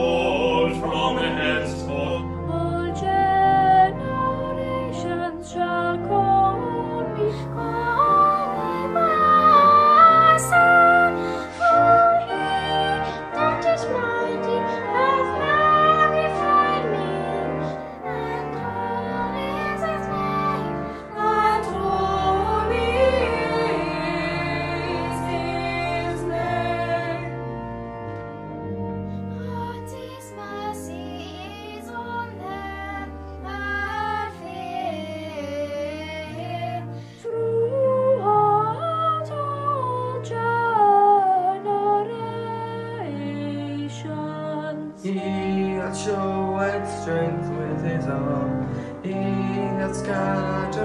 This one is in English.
Oh. He that showeth strength with his arm, he that scattered